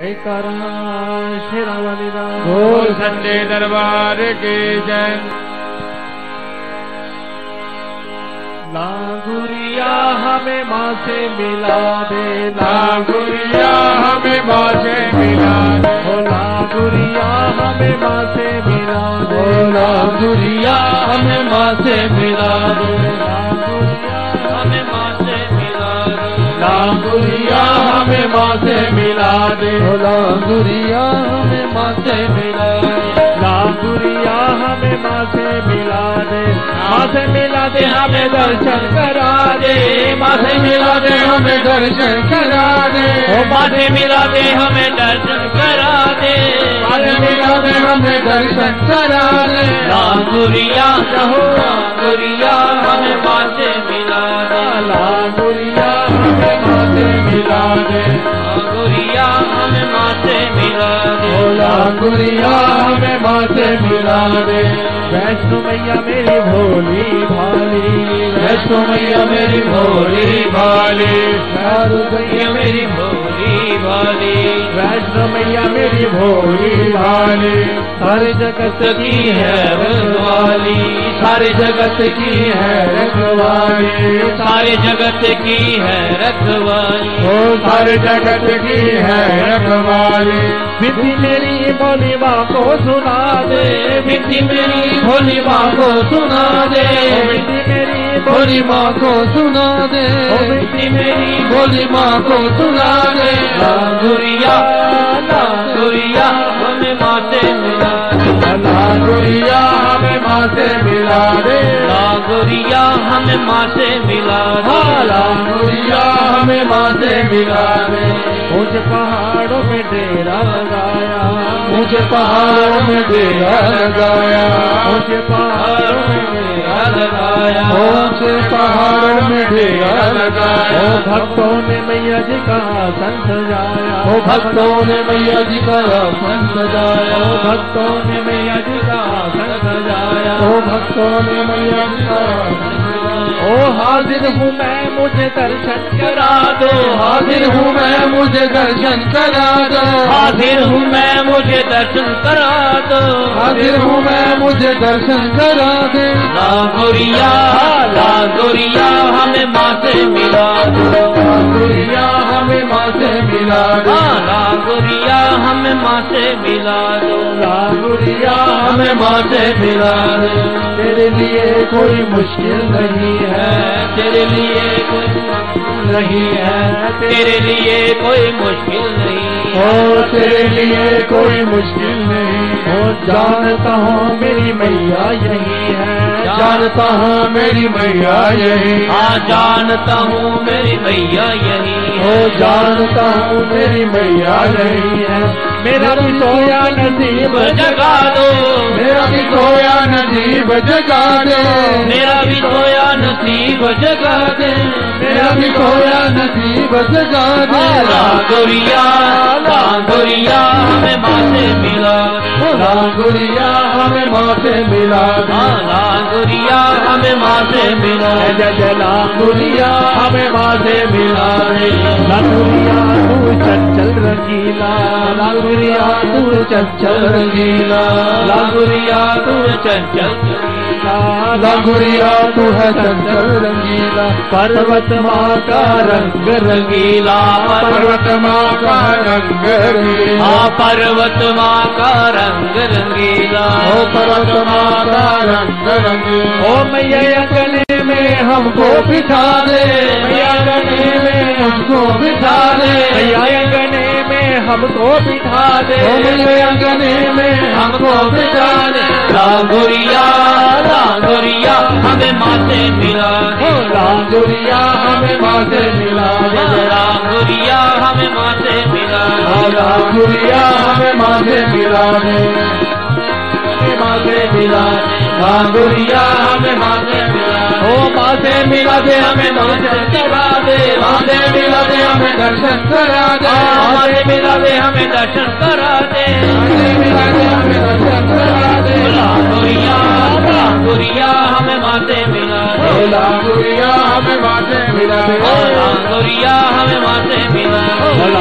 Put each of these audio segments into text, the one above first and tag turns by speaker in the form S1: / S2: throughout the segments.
S1: जयकारा
S2: बोल सच्चे दरबार के जय।
S1: लांगुरिया हमें माँ से मिला दे
S2: लांगुरिया हमें माँ से मिला दे।
S1: ओ लांगुरिया हमें माँ से मिला दे
S2: ओ लांगुरिया हमें माँ से मिला दे।
S1: लांगुरिया हमें माँ से मिला दे।
S2: लांगुरिया माँ से मिला दे।
S1: लांगुरिया हमें माँ से मिला दे। लांगुरिया हमें माँ से मिला दे। माँ से मिला दे हमें दर्शन करा दे। माँ से मिला दे हमें दर्शन करा दे।
S3: ओ माथे मिला दे हमें दर्शन करा दे।
S1: माँ से मिला दे हमें दर्शन करा दे।
S3: लांगुरिया रहो लांगुरिया हमें माथे मिला दे।
S1: माँ से मिला दे
S3: गुरिया हमें माते मिला दे
S1: भोला लांगुरिया हमें माँ से मिला दे वैष्णो मैया मेरी भोली भाली। वैष्णो मैया मेरी भोली भाली। मैया
S3: मेरी भोली भाली
S1: वैष्णो मैया मेरी भोली भाली सारे जगत
S3: की है रखवाली
S1: सारे जगत की है रखवाली
S3: सारे जगत की है रखवाली
S1: ओ सारे जगत की है रखवाली विधि मेरी बोली माँ को सुना दे।
S3: विधि मेरी भोली माँ को सुना दे।
S2: भोली माँ को सुना दे।
S3: विधि मेरी
S2: भोली माँ को सुना दे।
S3: लांगुरिया लांगुरिया हमें मिला
S1: माँ से मिला दे।
S3: लांगुरिया हमें मिला
S1: माँ से मिला दे। ऊंच पहाड़ों में डेरा लगाया।
S2: ऊँचे पहाड़ों में डेरा लगाया।
S1: ऊँचे पहाड़ों में ओ भक्तों ने मैया जी का आसन सजाया।
S2: ओ भक्तों ने मैया जी का आसन सजाया।
S1: ओ भक्तों ने मैया जी का आसन सजाया।
S2: ओ भक्तों ने मैया जी का
S1: ओ हाजिर हूँ मैं मुझे दर्शन करा दो।
S2: हाजिर हूँ मैं मुझे दर्शन करा दो।
S3: हाजिर हूँ मैं मुझे दर्शन करा दो।
S2: हाजिर हूँ मैं मुझे दर्शन करा दे।
S3: लांगुरिया गोरिया हमें माँ से मिला दो।
S1: लांगुरिया हमें माँ से मिला दे।
S3: हाँ, लांगुरिया हमें माँ से मिला दो।
S1: लांगुरिया
S3: हमें माँ से मिला दो।
S1: तेरे लिए कोई मुश्किल नहीं है।
S3: तेरे लिए कोई नहीं है। तेरे लिए कोई मुश्किल नहीं
S1: ओ तेरे लिए कोई मुश्किल नहीं ओ जानता हूँ मेरी मैया यही है।
S2: जानता हूँ मेरी मैया यही।
S3: हाँ जानता हूँ मेरी मैया यही।
S1: ओ जानता हूँ मेरी मैया यही है। मेरा भी सोया नसीब
S3: जगा दो।
S2: मेरा भी सोया नजीब जगा दे।
S3: मेरा भी सोया नसीब जगा दे।
S2: मेरा भी सोया नसीब जगा दे।
S3: लांगुरिया लांगुरिया हमें माँ से मिला
S1: लांगुरिया हमें माँ से मिला। दे
S3: लांगुरिया हमें माँ से मिला।
S1: जय लांगुरिया हमें माँ से मिला। दे लांगुरिया तू चंचल रंगीला तू चंचल रंगीला
S3: लांगुरिया तू चंचल
S2: लांगुरिया तू है चंचल रंगीला
S1: पर्वत माँ का रंग
S3: रंगीला
S2: पर्वत माँ का रंग रंगीला।
S3: पर्वत माँ का रंग रंगीला।
S2: ओ पर्वत माँ का रंग रंगीला।
S1: ओ मैया गले में हमको बिठा दे। मैया गले में
S2: हमको बिठा दे।
S1: गले हमको बिठा दे
S2: गले में
S3: हमको बिठा दे लांगुरिया लांगुरिया हमें माँ से मिला दे
S1: ओ लांगुरिया हमें माँ से मिला दे
S3: लांगुरिया हमें माँ से मिला दे
S1: लांगुरिया हमें माँ से मिला दे हमें माँ से मिला दे
S3: लांगुरिया हमें माँ से मिला
S1: ओ माँ से मिला दे हमें माँ से
S3: करा दे
S1: माँ से मिला दे हमें दर्शन करा दे
S3: से मिला दे हमें दर्शन करा दे
S1: से मिला दे हमें दर्शन करा दे
S3: लांगुरिया लांगुरिया हमें माँ से मिला दे
S1: लांगुरिया हमें माँ से मिला दे
S3: लांगुरिया हमें माँ से मिला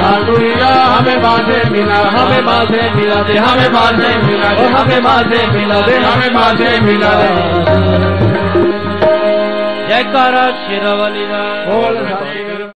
S1: हालेलुया हमें माँ से मिला
S3: हमें माँ से मिला दे हमें माँ से मिला दे हमें माँ से मिला दे
S1: हमें माँ से मिला दे
S3: जयकारा शेरावाली दा
S1: बोल